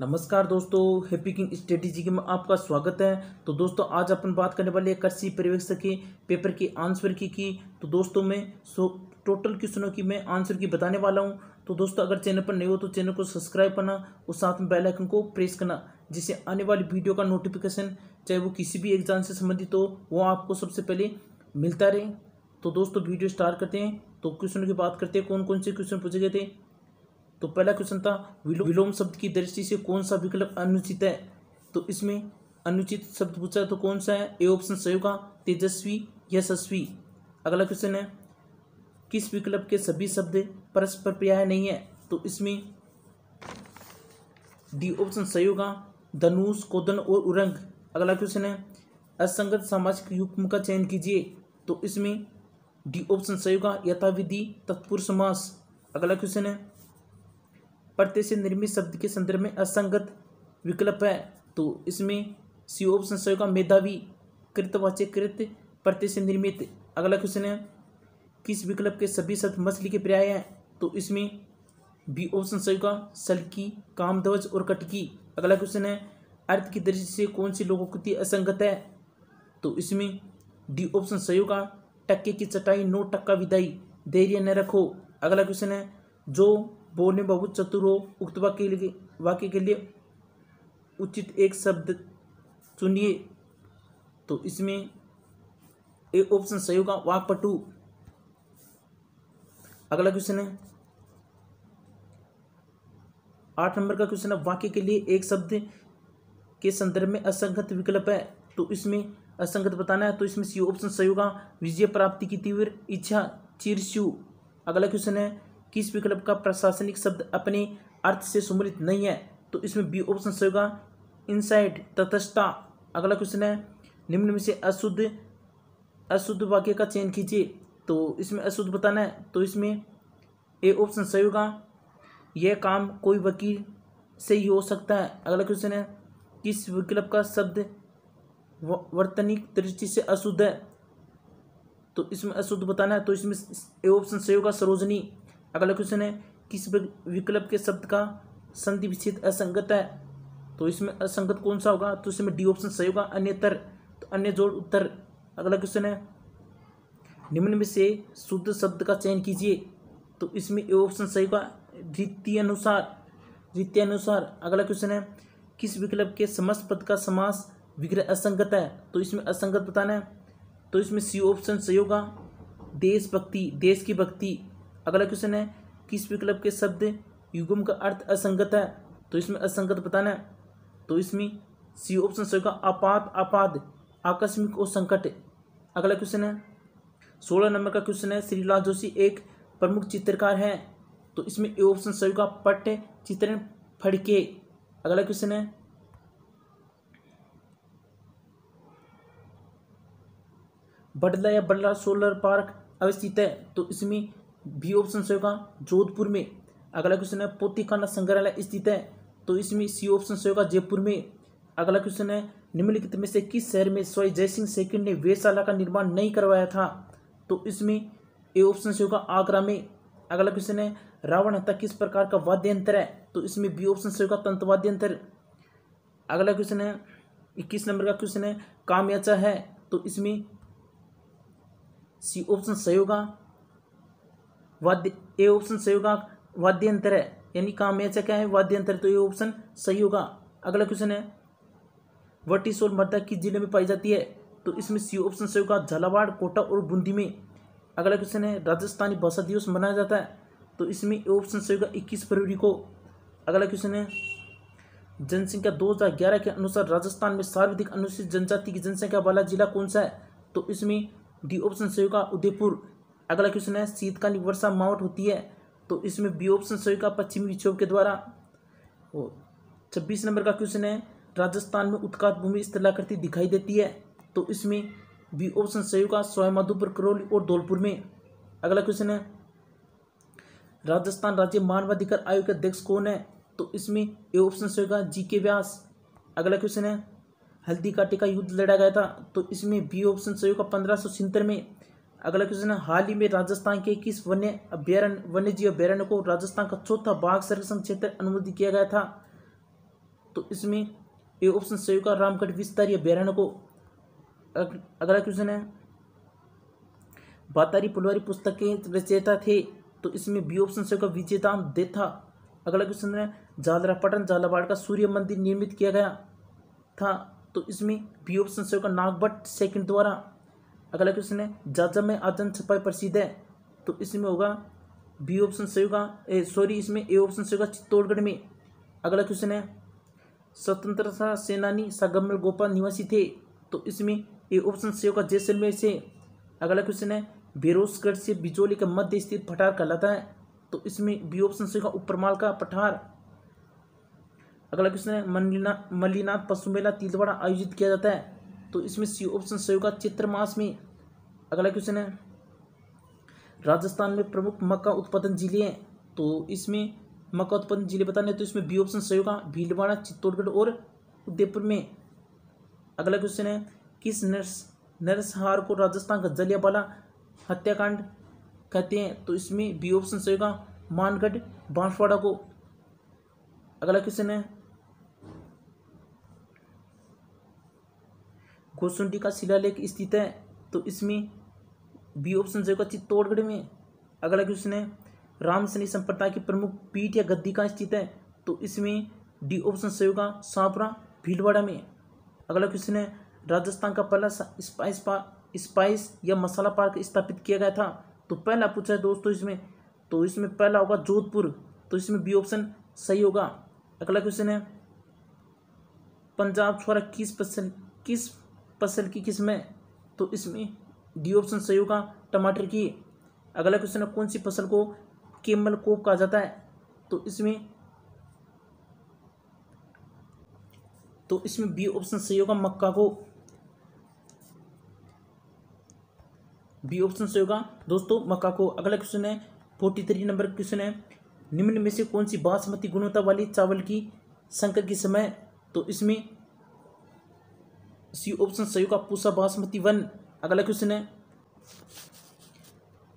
नमस्कार दोस्तों happy king strategy के में आपका स्वागत है। तो दोस्तों, आज अपन बात करने वाले हैं कृषि पर्यवेक्षक के पेपर के आंसर की की। तो दोस्तों, मैं सो टोटल क्वेश्चनों की मैं आंसर की बताने वाला हूँ। तो दोस्तों, अगर चैनल पर नहीं हो तो चैनल को सब्सक्राइब करना और साथ में बेल आइकन को प्रेस करना, जिससे आने वाली वीडियो का नोटिफिकेशन चाहे वो किसी भी एग्ज़ाम से संबंधित हो, वो आपको सबसे पहले मिलता रहे। तो दोस्तों वीडियो स्टार्ट करते हैं। तो क्वेश्चनों की बात करते हैं। कौन कौन से क्वेश्चन पूछे गए थे? तो पहला क्वेश्चन था विलो, विलोम शब्द की दृष्टि से कौन सा विकल्प अनुचित है? तो इसमें अनुचित शब्द पूछा तो कौन सा है? ए ऑप्शन सही होगा तेजस्वी यशस्वी अगला क्वेश्चन है किस विकल्प के सभी शब्द परस्पर पर्याय नहीं है? तो इसमें डी ऑप्शन सही होगा धनुष कोदन और उरंग। अगला क्वेश्चन है असंगत सामाजिक युग्म का चयन कीजिए। तो इसमें डी ऑप्शन सही होगा यथाविधि तत्पुरुष समास। अगला क्वेश्चन है प्रत्यय से निर्मित शब्द के संदर्भ में असंगत विकल्प है। तो इसमें सी ऑप्शन होगा मेधावी कृतवाच्य कृत प्रत्यय से निर्मित अगला क्वेश्चन है, किस विकल्प के सभी शब्द मछली के पर्याय हैं? तो इसमें बी ऑप्शन सही होगा सलकी, कामध्वज और कटकी। अगला क्वेश्चन है, अर्थ की दृष्टि से कौन सी लोकोक्ति असंगत है? तो इसमें डी ऑप्शन सही होगा टक्के की चटाई, नो टक्का विदाई। धैर्य न रखो। अगला क्वेश्चन है, जो बोलने बहुत चतुर हो, उक्त वाक्य के लिए वाक्य के लिए उचित एक शब्द चुनिए। तो इसमें ए ऑप्शन सही होगा वाकपटु। अगला क्वेश्चन है। आठ नंबर का क्वेश्चन है, वाक्य के लिए एक शब्द के संदर्भ में असंगत विकल्प है। तो इसमें असंगत बताना है तो इसमें सी ऑप्शन सही होगा विजय प्राप्ति की तीव्र इच्छा, चिरस्यु। अगला क्वेश्चन है किस विकल्प का प्रशासनिक शब्द अपने अर्थ से सुमलित नहीं है तो इसमें बी ऑप्शन सही होगा इनसाइड तटस्थता। अगला क्वेश्चन है, निम्न में से अशुद्ध अशुद्ध वाक्य का चयन कीजिए। तो इसमें अशुद्ध बताना है तो इसमें ए ऑप्शन सही होगा, यह काम कोई वकील से ही हो सकता है। अगला क्वेश्चन है, किस विकल्प का शब्द वर्तनिक दृष्टि से अशुद्ध है? तो इसमें अशुद्ध बताना है तो इसमें ए ऑप्शन सही होगा सरोजनी। अगला क्वेश्चन है, किस विकल्प के शब्द का संधि विच्छेद असंगत है? तो इसमें असंगत कौन सा होगा? तो इसमें डी ऑप्शन सही होगा, अन्यतर। तो अन्य जोड़ उत्तर। अगला क्वेश्चन है, निम्न में से शुद्ध शब्द का चयन कीजिए। तो इसमें ए ऑप्शन सही होगा रीति अनुसार रीति अनुसार अगला क्वेश्चन है, किस विकल्प के समस्त पद का समास विग्रह असंगत है? तो इसमें असंगत बताना है। तो इसमें सी ऑप्शन सही होगा, देशभक्ति। देश की भक्ति। अगला क्वेश्चन है, किस विकल्प के शब्द युगम का अर्थ असंगत है? तो इसमें असंगत बताना है। तो इसमें सी ऑप्शन सही का आपात, आपाद, आकस्मिक और संकट। अगला क्वेश्चन है, सोलह नंबर का क्वेश्चन है श्रीलाल जोशी एक प्रमुख चित्रकार हैं। तो इसमें ए ऑप्शन सही का पट, चित्रण, फड़के। अगला क्वेश्चन है, बडला या बडला सोलर पार्क अवस्थित है? तो इसमें बी ऑप्शन से होगा जोधपुर में। अगला क्वेश्चन है, पोतीखाना संग्रहालय स्थित है तो इसमें सी ऑप्शन से होगा जयपुर में। अगला क्वेश्चन है, निम्नलिखित में से किस शहर में स्वाई जयसिंह सेकंड ने वेशशाला का निर्माण नहीं करवाया था? तो इसमें ए ऑप्शन से होगा आगरा में। अगला क्वेश्चन है, रावण हत्या किस प्रकार का वाद्य यंत्र है? तो इसमें बी ऑप्शन से होगा तंत्र यंत्र अगला क्वेश्चन है, इक्कीस नंबर का क्वेश्चन है, कामयाचा है तो इसमें सी ऑप्शन सही होगा। वाद्य, ए ऑप्शन सही होगा, वाद्यंतर है। यानी काम ऐसा क्या है? वाद्यंतर तो ये ऑप्शन सही होगा। अगला क्वेश्चन है वटिसोल मर्दा किस ज़िले में पाई जाती है? तो इसमें सी ऑप्शन सही होगा, झालावाड़, कोटा और बूंदी में। अगला क्वेश्चन है, राजस्थानी भाषा दिवस मनाया जाता है। तो इसमें ए ऑप्शन सही होगा, इक्कीस फरवरी को। अगला क्वेश्चन है जनसंख्या दो हज़ार ग्यारह के अनुसार राजस्थान में सर्वाधिक अनुसूचित जनजाति की जनसंख्या वाला जिला कौन सा है? तो इसमें डी ऑप्शन सही होगा, उदयपुर। अगला क्वेश्चन है शीतकालीन वर्षा मावट होती है तो इसमें बी ऑप्शन सही का पश्चिमी विक्षोभ के द्वारा। वो छब्बीस नंबर का क्वेश्चन है राजस्थान में उत्कात भूमि स्थलाकृति दिखाई देती है तो इसमें बी ऑप्शन सही का स्वयं मधुपुर करौली और धौलपुर में। अगला क्वेश्चन है राजस्थान राज्य मानवाधिकार आयोग के अध्यक्ष कौन है तो इसमें ए ऑप्शन सही का जी के व्यास। अगला क्वेश्चन है हल्दी काटे का युद्ध लड़ा गया था तो इसमें बी ऑप्शन सही का पंद्रह में। अगला क्वेश्चन है, हाल ही में राजस्थान के किस वन्य अभ्यारण्य वन्य जीव अभ्यारण्य को राजस्थान का चौथा बाघ संरक्षण क्षेत्र अनुमोदित किया गया था? तो इसमें ए ऑप्शन सही होगा, रामगढ़ विस्तार अभ्यारण्य को। अगला क्वेश्चन है, बातारी पुलवारी पुस्तक के रचयिता थे तो इसमें बी ऑप्शन सही होगा विजेताम देथा। अगला क्वेश्चन है जालरा पटन झालावाड़ का सूर्य मंदिर निर्मित किया गया था तो इसमें बी ऑप्शन सही होगा, नागभट्ट सेकंड द्वारा। अगला क्वेश्चन है जाजा में आजन छपाई प्रसिद्ध है तो इसमें होगा बी ऑप्शन सही होगा, ए सॉरी इसमें ए ऑप्शन सही होगा चित्तौड़गढ़ में। अगला क्वेश्चन है स्वतंत्रता सेनानी सागम्मल गोपाल निवासी थे तो इसमें ए ऑप्शन सही होगा जैसलमेर से। अगला क्वेश्चन है बेरोजगढ़ से बिजोली का मध्य स्थित पठार कहलाता है तो इसमें बी ऑप्शन सही होगा उपरमाल का पठार। अगला क्वेश्चन है मल्लिना मल्लीनाथ पशु मेला, तिलवाड़ा आयोजित किया जाता है तो इसमें सी ऑप्शन सही होगा चित्र मास में। अगला क्वेश्चन है, राजस्थान में प्रमुख मक्का उत्पादन ज़िले हैं तो इसमें मक्का उत्पादन ज़िले बताने तो इसमें बी ऑप्शन सही होगा, भीलवाड़ा, चित्तौड़गढ़ और उदयपुर में। अगला क्वेश्चन है, किस नर्स, नरसहार को राजस्थान का जलियावाला हत्याकांड कहते हैं तो इसमें बी ऑप्शन सही होगा, मानगढ़, बांसवाड़ा को। अगला क्वेश्चन है गोसुंडी का शिलालेख स्थित है तो इसमें बी ऑप्शन सही होगा चित्तौड़गढ़ में, अगला क्वेश्चन है राम सनी संप्रदाय की प्रमुख पीठ या गद्दी कहाँ स्थित है तो इसमें डी ऑप्शन सही होगा सांपरा भीलवाड़ा में। अगला क्वेश्चन है राजस्थान का पहला स्पाइस स्पाइस या मसाला पार्क स्थापित किया गया था तो पहला पूछा है दोस्तों इसमें तो इसमें पहला होगा जोधपुर तो इसमें बी ऑप्शन सही होगा। अगला क्वेश्चन है पंजाब छोरा किस फ़सल किस फ़सल की किस्म तो इसमें डी ऑप्शन सही होगा, टमाटर की। अगला क्वेश्चन है, कौन सी फ़सल को केमल कोप कहा जाता है? तो इसमें तो इसमें बी ऑप्शन सही होगा, मक्का को। बी ऑप्शन सही होगा, दोस्तों, मक्का को। अगला क्वेश्चन है फोर्टी थ्री नंबर क्वेश्चन है, निम्न में से कौन सी बासमती गुणवत्ता वाली चावल की संकर की समय तो इसमें सी ऑप्शन सही होगा पूसा बासमती वन, अगला क्वेश्चन है।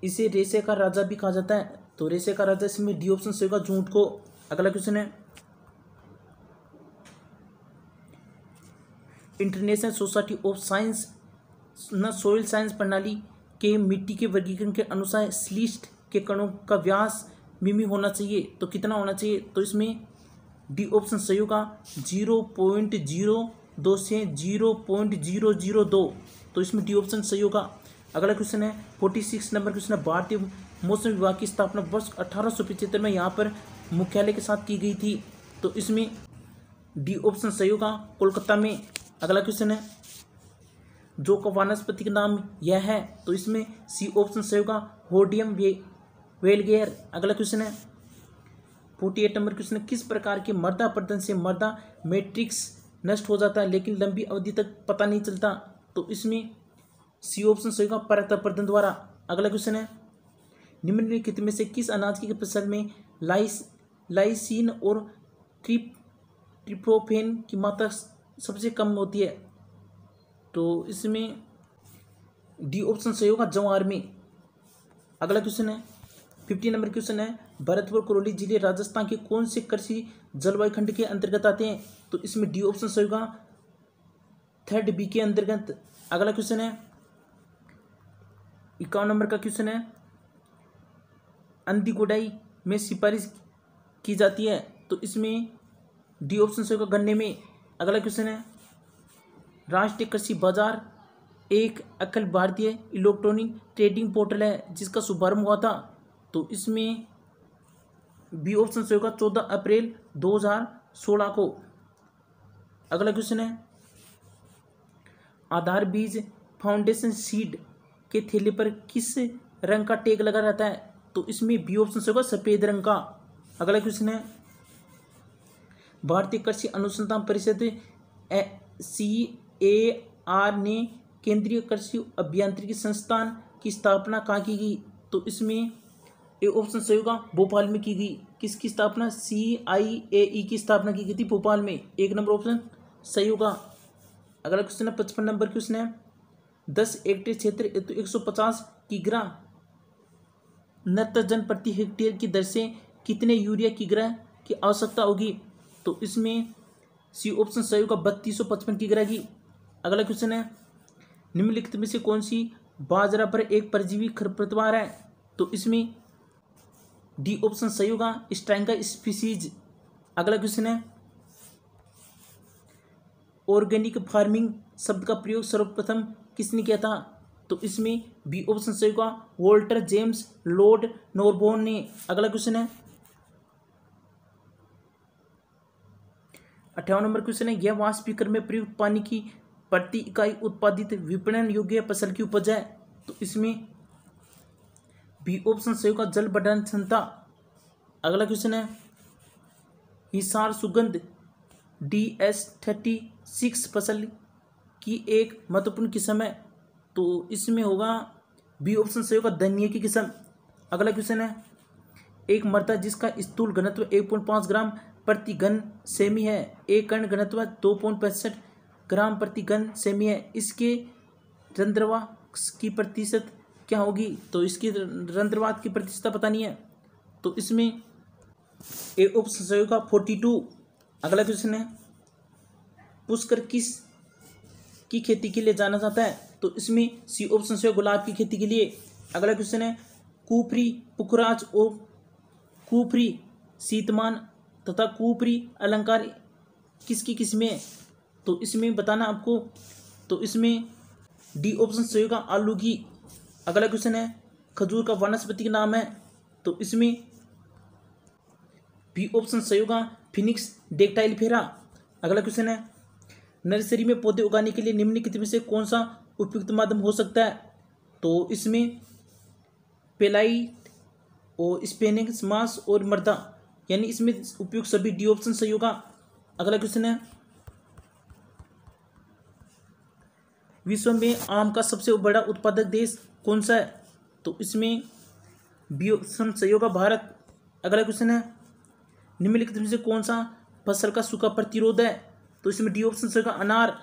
इसे रेसे का राजा भी कहा जाता है तो रेसे का राजा इसमें डी ऑप्शन सही होगा, झूठ को। अगला क्वेश्चन है। इंटरनेशनल सोसाइटी ऑफ़ साइंस न सोइल साइंस प्रणाली के मिट्टी के वर्गीकरण के अनुसार स्लिस्ट के कणों का व्यास मिमी होना चाहिए तो कितना होना चाहिए? तो इसमें डी ऑप्शन सही होगा ज़ीरो पॉइंट ज़ीरो दो से ज़ीरो पॉइंट ज़ीरो ज़ीरो दो। तो इसमें डी ऑप्शन सही होगा। अगला क्वेश्चन है, फोर्टी सिक्स नंबर क्वेश्चन है, भारतीय मौसम विभाग की स्थापना वर्ष अठारह में यहाँ पर मुख्यालय के साथ की गई थी। तो इसमें डी ऑप्शन सही होगा कोलकाता में। अगला क्वेश्चन है, जो का वानस्पति का नाम यह है तो इसमें सी ऑप्शन सही होगा, होडियम वे, वेलगेयर। अगला क्वेश्चन है, फोर्टी एट नंबर क्वेश्चन किस प्रकार के मर्दा प्रदन से मर्दा मैट्रिक्स नष्ट हो जाता है, लेकिन लंबी अवधि तक पता नहीं चलता। तो इसमें सी ऑप्शन सही होगा परतपर्दन द्वारा अगला क्वेश्चन है। निम्नलिखित में से किस अनाज की फ़सल में लाइस, लाइसिन और ट्रिप ट्रिप्रोफेन की मात्रा सबसे कम होती है? तो इसमें डी ऑप्शन सही होगा जवार में। अगला क्वेश्चन है। फिफ्टी नंबर क्वेश्चन है। भरतपुर करौली ज़िले राजस्थान के कौन से कृषि जलवायु खंड के अंतर्गत आते हैं? तो इसमें डी ऑप्शन सही होगा। थर्ड बी के अंतर्गत अगला क्वेश्चन है। इक्यावन नंबर का क्वेश्चन है। अंधी गुडाई में सिफारिश की जाती है तो इसमें डी ऑप्शन से होगा गन्ने में। अगला क्वेश्चन है। राष्ट्रीय कृषि बाज़ार एक Akhil Bharatiya electronic trading portal है, जिसका शुभारंभ हुआ था। तो इसमें बी ऑप्शन से होगा चौदह अप्रैल दो हज़ार सोलह को। अगला क्वेश्चन है, आधार बीज फाउंडेशन सीड के थैले पर किस रंग का टेग लगा रहता है? तो इसमें बी ऑप्शन होगा सफ़ेद रंग का। अगला क्वेश्चन है, भारतीय कृषि अनुसंधान परिषद सी ए आर ने केंद्रीय कृषि अभियांत्रिकी संस्थान की स्थापना कहाँ की गई? तो इसमें ए ऑप्शन सही होगा, भोपाल में की गई। किसकी स्थापना? सी आई ए ई की स्थापना की गई थी भोपाल में। एक नंबर ऑप्शन सही होगा। अगला क्वेश्चन है, पचपन नंबर क्वेश्चन है। दस हेक्टेयर क्षेत्र, एक सौ पचास किग्रा नत्रजन प्रति हेक्टेयर की दर से कितने यूरिया किग्रा की आवश्यकता होगी? तो इसमें सी ऑप्शन सही होगा, बत्तीस सौ पचपन की गिराएगी अगला क्वेश्चन है, निम्नलिखित में से कौन सी बाजरा पर एक परजीवी खरपतवार है? तो इसमें डी ऑप्शन सही होगा। स्ट्रैंगा स्पीसीज अगला क्वेश्चन है। ऑर्गेनिक फ़ार्मिंग शब्द का प्रयोग सर्वप्रथम किसने किया था? तो इसमें बी ऑप्शन सही होगा। वोल्टर जेम्स लॉर्ड नोरबोन ने। अगला क्वेश्चन है। अठावन नंबर क्वेश्चन है। यह वास्पीकर में प्रयुक्त पानी की प्रति इकाई उत्पादित विपणन योग्य फ़सल की उपज है। तो इसमें बी ऑप्शन सही होगा जल बढ़ान क्षमता अगला क्वेश्चन है। हिसार सुगंध डी एस थर्टी सिक्स फ़सल की एक महत्वपूर्ण किस्म है। तो इसमें होगा बी ऑप्शन सही होगा धनिया की किस्म। अगला क्वेश्चन है। एक मर्दा जिसका स्थूल घनत्व एक पॉइंट पाँच ग्राम प्रति घन सेमी है। एक कर्ण घनत्व दो पॉइंट पैंसठ ग्राम प्रति घन सेमी है। इसके रंध्रवा की प्रतिशत क्या होगी? तो इसकी रंध्रवाद की प्रतिशत पता नहीं है। तो इसमें ए ऑप्शन सही होगा फोर्टी टू, अगला क्वेश्चन है, पुष्कर किस की खेती के लिए जाना जाता है? तो इसमें सी ऑप्शन से गुलाब की खेती के लिए, अगला क्वेश्चन है कुफरी पुखराज और कुफरी शीतमान तथा कुफरी अलंकार किसकी किस्में है तो इसमें बताना आपको तो इसमें डी ऑप्शन सही होगा आलू की अगला क्वेश्चन है, खजूर का वनस्पति का नाम है तो इसमें बी ऑप्शन सही होगा फिनिक्स डेक्टाइल फेरा। अगला क्वेश्चन है, नर्सरी में पौधे उगाने के लिए निम्नलिखित में से कौन सा उपयुक्त माध्यम हो सकता है? तो इसमें पेलाइट और स्पेनिंग मास और मर्दा यानी इसमें उपयुक्त सभी डी ऑप्शन सही होगा। अगला क्वेश्चन है, विश्व में आम का सबसे बड़ा उत्पादक देश कौन सा है? तो इसमें बी ऑप्शन सही होगा भारत, अगला क्वेश्चन है, निम्नलिखित में से कौन सा फ़सल का सूखा प्रतिरोध है? तो इसमें डी ऑप्शन सही होगा अनार,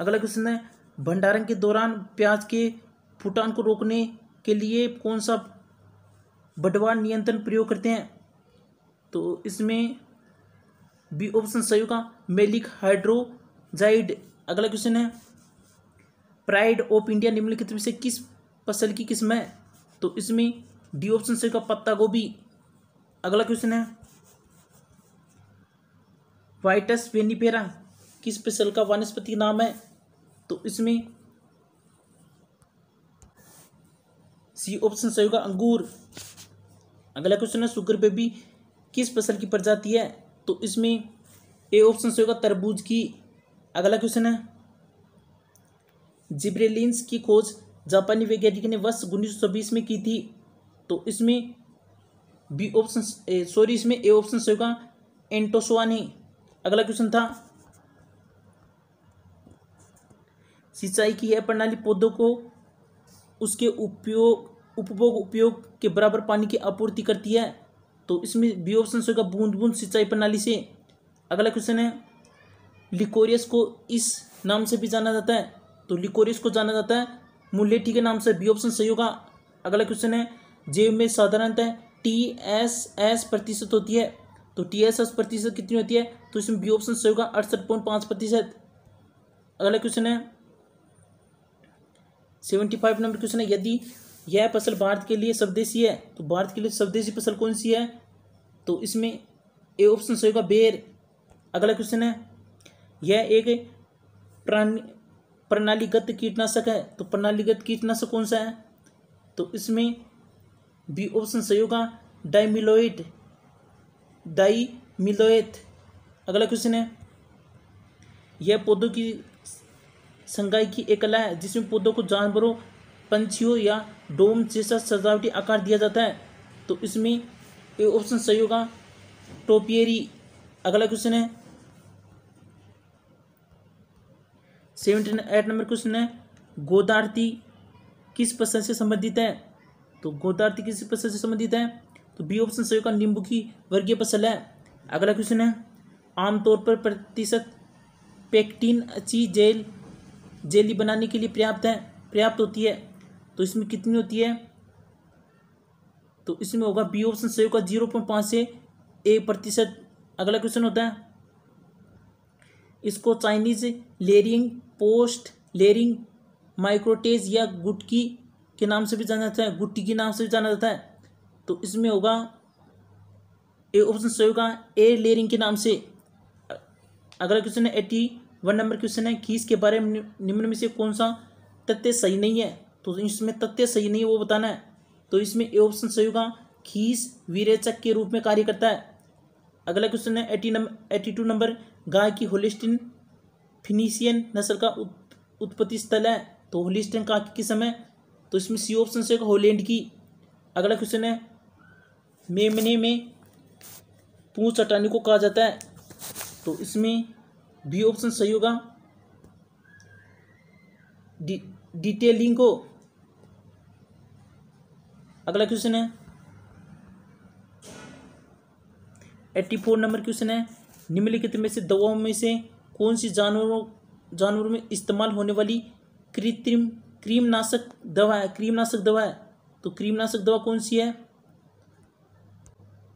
अगला क्वेश्चन है, भंडारण के दौरान प्याज के फुटान को रोकने के लिए कौन सा बढ़वा नियंत्रण प्रयोग करते हैं? तो इसमें बी ऑप्शन सही होगा मेलिक हाइड्रोजाइड, अगला क्वेश्चन है प्राइड ऑफ़ इंडिया निम्नलिखित में से किस फ़सल की किस्म है तो इसमें डी ऑप्शन से का पत्ता गोभी। अगला क्वेश्चन है वाइटस वेनिपेरा किस फ़सल का वनस्पति नाम है? तो इसमें सी ऑप्शन सही होगा अंगूर। अगला क्वेश्चन है सुगर बेबी किस फ़सल की प्रजाति है? तो इसमें ए ऑप्शन सही होगा तरबूज की। अगला क्वेश्चन है जिब्रेलिन्स की खोज जापानी वैज्ञानिक ने वर्ष उन्नीस सौ बीस में की थी तो इसमें बी ऑप्शन सॉरी इसमें ए ऑप्शन सही होगा। एंटोसोआ ने, अगला क्वेश्चन था। सिंचाई की यह प्रणाली पौधों को, उसके उपयोग, उपभोग, उपयोग के बराबर पानी की आपूर्ति करती है। तो इसमें बी ऑप्शन होगा बूंद बूंद सिंचाई प्रणाली से। अगला क्वेश्चन है, लिकोरियस को इस नाम से भी जाना जाता है। तो लिकोरियस को जाना जाता है। मुलेठी के नाम से बी ऑप्शन सही होगा। अगला क्वेश्चन है, जेब में साधारणतः टी एस एस प्रतिशत होती है। तो टी एस एस प्रतिशत कितनी होती है? तो इसमें बी ऑप्शन सही होगा, अड़सठ पॉइंट पाँच प्रतिशत। अगला क्वेश्चन है सेवेंटी फाइव नंबर क्वेश्चन है। यदि यह फ़सल भारत के लिए स्वदेशी है तो भारत के लिए स्वदेशी फ़सल कौन सी है? तो इसमें ए ऑप्शन सही होगा, बेर। अगला क्वेश्चन है, यह एक प्राणी प्रणालीगत कीटनाशक है तो प्रणालीगत कीटनाशक कौन सा है? तो इसमें बी ऑप्शन सही होगा डाइमिलोइड डाइमिलोएथ अगला क्वेश्चन है, यह पौधों की संगाई की एक कला है, जिसमें पौधों को जानवरों, पंछियों या डोम जैसा सजावटी आकार दिया जाता है। तो इसमें ए ऑप्शन सही होगा टोपियरी। अगला क्वेश्चन है सेवेंटी एट नंबर क्वेश्चन है, गोदार्थी किस फ़सल से संबंधित है? तो गोदार्थी किस फ़सल से संबंधित है? तो बी ऑप्शन सही का नींबू की वर्गीय फ़सल है। अगला क्वेश्चन है, आमतौर पर प्रतिशत पेक्टिन अच्छी जेल, जेली बनाने के लिए पर्याप्त है, पर्याप्त होती है। तो इसमें कितनी होती है? तो इसमें होगा, बी ऑप्शन सही होगा, ज़ीरो पॉइंट पाँच से एक प्रतिशत। अगला क्वेश्चन होता है इसको चाइनीज़ लेरिंग, पोस्ट लेरिंग, माइक्रोटेज या गुटकी के नाम से भी जाना जाता है गुट्टी के नाम से भी जाना जाता है। तो इसमें होगा ए ऑप्शन सही होगा एयर लेयरिंग के नाम से। अगला क्वेश्चन है एटी वन नंबर क्वेश्चन है खीस के बारे में निम्न में से कौन सा तथ्य सही नहीं है तो इसमें तथ्य सही नहीं है, वो बताना है। तो इसमें ए ऑप्शन सही होगा खीस विरेचक के रूप में कार्य करता है। अगला क्वेश्चन है eighty number eighty two number गाय की होलिस्टिन फिनिशियन नस्ल का उत्पत्ति स्थल है। तो होलिस्टिन का किस्म है? तो इसमें सी ऑप्शन से होलैंड की। अगला क्वेश्चन है मेमने में पूछ हटाने को कहा जाता है। तो इसमें बी ऑप्शन सही होगा। डी, डिटेलिंग को। अगला क्वेश्चन है एट्टी फोर नंबर क्वेश्चन है। निम्नलिखित में से दवाओं में से कौन सी जानवरों जानवरों में इस्तेमाल होने वाली कृत्रिम क्रीमनाशक दवा है? क्रीमनाशक दवा है। तो क्रीमनाशक दवा कौन सी है?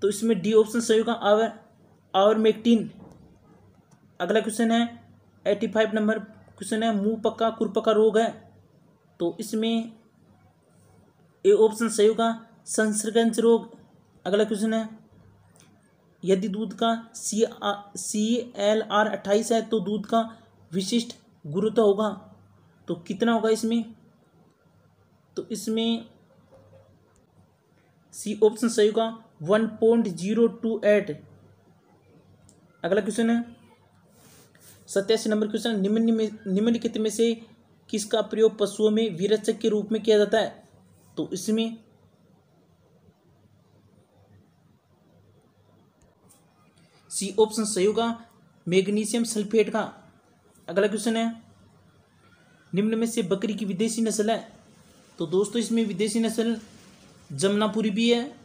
तो इसमें डी ऑप्शन सही होगा, आवर आवर अगला क्वेश्चन है, एटी फाइव नंबर क्वेश्चन है, मुँह पक्का कुरपक्का रोग है। तो इसमें ए ऑप्शन सही होगा संसर्गंज रोग। अगला क्वेश्चन है यदि दूध का सी सी एल आर अट्ठाईस है तो दूध का विशिष्ट गुरुत्व होगा। तो कितना होगा इसमें? तो इसमें सी ऑप्शन सही होगा one point zero two eight अगला क्वेश्चन है सत्यासी नंबर क्वेश्चन निम्न निम्नलिखित में से किसका प्रयोग पशुओं में विरचक के रूप में किया जाता है? तो इसमें सी ऑप्शन सही होगा। मैग्नीशियम सल्फेट का अगला क्वेश्चन है। निम्न में से बकरी की विदेशी नस्ल है। तो दोस्तों, इसमें विदेशी नस्ल जमुनापुरी भी है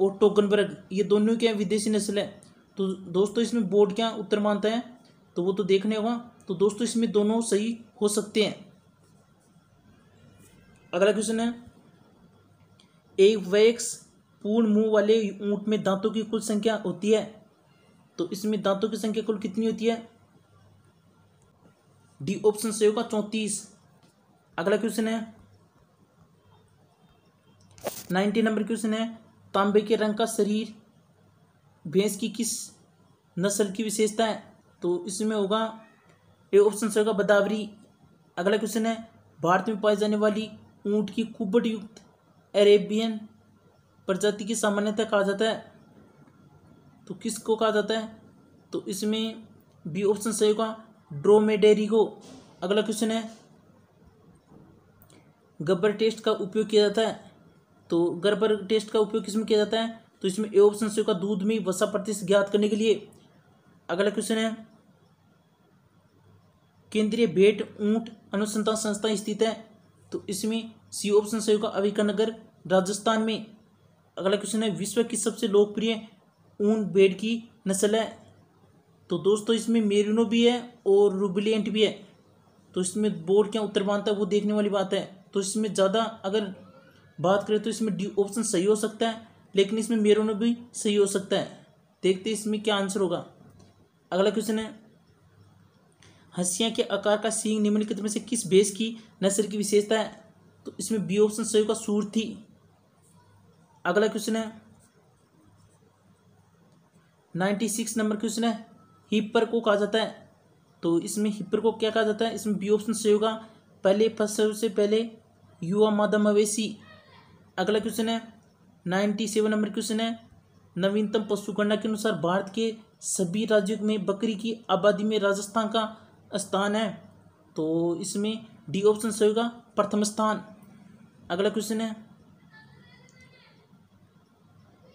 और टोकनबर्ग, ये दोनों क्या विदेशी नस्ल है। तो दोस्तों, इसमें बोर्ड क्या उत्तर मानता है? तो वो तो देखने होगा। तो दोस्तों, इसमें दोनों सही हो सकते हैं। अगला क्वेश्चन है। एक वैक्स पूर्ण मुँह वाले ऊँट में दांतों की कुल संख्या होती है। तो इसमें दांतों की संख्या कुल कितनी होती है? डी ऑप्शन से होगा चौंतीस। अगला क्वेश्चन है। नाइनटी नंबर क्वेश्चन है, तांबे के रंग का शरीर भैंस की किस नस्ल की विशेषता है? तो इसमें होगा ए ऑप्शन से होगा बदावरी। अगला क्वेश्चन है, भारत में पाई जाने वाली ऊँट की कुबट युक्त अरेबियन प्रजाति की सामान्यता कहा जाता है। तो किसको कहा जाता है? तो इसमें बी ऑप्शन सही होगा। ड्रोमेडेरी को अगला क्वेश्चन है। गब्बर टेस्ट का उपयोग किया जाता है। तो गब्बर टेस्ट का उपयोग किसमें किया जाता है? तो इसमें ए ऑप्शन सही होगा दूध में वसा प्रतिशत ज्ञात करने के लिए। अगला क्वेश्चन है। केंद्रीय भेंट ऊँट अनुसंधान संस्था स्थित है। तो इसमें सी ऑप्शन सही होगा। अविकानगर राजस्थान में। अगला क्वेश्चन है। विश्व की सबसे लोकप्रिय ऊन बेड की नस्ल है। तो दोस्तों, इसमें मेरिनो भी है और रूबिलियंट भी है। तो इसमें बोर्ड क्या उत्तर बांधता है, वो देखने वाली बात है। तो इसमें ज़्यादा अगर बात करें तो इसमें डी ऑप्शन सही हो सकता है, लेकिन इसमें मेरिनो भी सही हो सकता है। देखते इसमें क्या आंसर होगा। अगला क्वेश्चन है हंसिया के आकार का सींग निम्नलिखित में से किस बेस की नस्ल की विशेषता है? तो इसमें बी ऑप्शन सही होगा, सूर थी। अगला क्वेश्चन है नाइन्टी सिक्स नंबर क्वेश्चन है। हिपर को कहा जाता है। तो इसमें हिपर को क्या कहा जाता है? इसमें बी ऑप्शन सही होगा। पहले फ़सल से पहले युवा मादा मवेशी। अगला क्वेश्चन है। नाइन्टी सेवन नंबर क्वेश्चन है। नवीनतम पशु गणना के अनुसार भारत के सभी राज्यों में बकरी की आबादी में राजस्थान का स्थान है। तो इसमें डी ऑप्शन सही होगा। प्रथम स्थान। अगला क्वेश्चन है।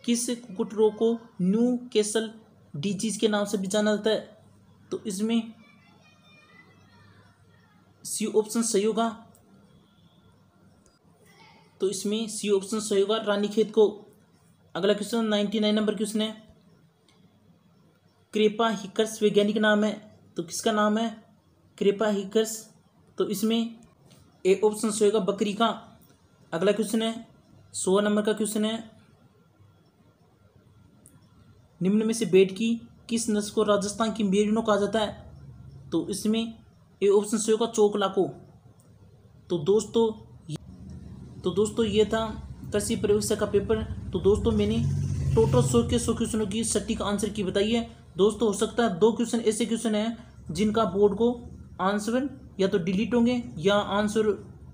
किस कुकुट रोग को न्यू केसल डिज़ीज़ के नाम से भी जाना जाता है? तो इसमें सी ऑप्शन सही होगा। तो इसमें सी ऑप्शन सही होगा रानीखेत को। अगला question ninety nine number question है। क्रेपा हिकर्स वैज्ञानिक नाम है। तो किसका नाम है? क्रेपा हिकर्स। तो इसमें ए ऑप्शन सही होगा बकरी का। अगला क्वेश्चन है, सोलह नंबर का क्वेश्चन है। निम्न में से बेट की किस नस्ल को राजस्थान की मेरिनो कहा जाता है? तो इसमें ए ऑप्शन सही होगा चौक लाखों। तो दोस्तों तो दोस्तों, ये था कृषि परीक्षा का पेपर तो दोस्तों, मैंने टोटल सौ के सौ क्वेश्चनों की सटीक आंसर की बताई है दोस्तों, हो सकता है दो क्वेश्चन ऐसे क्वेश्चन हैं जिनका बोर्ड को आंसर या तो डिलीट होंगे या आंसर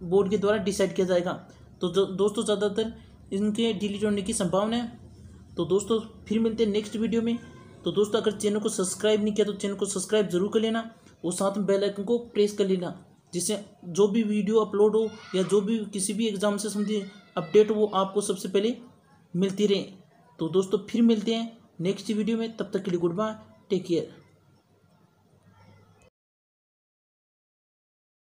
बोर्ड के द्वारा डिसाइड किया जाएगा। तो दोस्तों, ज़्यादातर इनके डिलीट होने की संभावना है। तो दोस्तों, फिर मिलते हैं नेक्स्ट वीडियो में। तो दोस्तों, अगर चैनल को सब्सक्राइब नहीं किया तो चैनल को सब्सक्राइब ज़रूर कर लेना और साथ में बेल आइकन को प्रेस कर लेना, जिससे जो भी वीडियो अपलोड हो या जो भी किसी भी एग्ज़ाम से संबंधित अपडेट हो, वो आपको सबसे पहले मिलती रहे। तो दोस्तों, फिर मिलते हैं नेक्स्ट वीडियो में। तब तक के लिए गुड बाय टेक केयर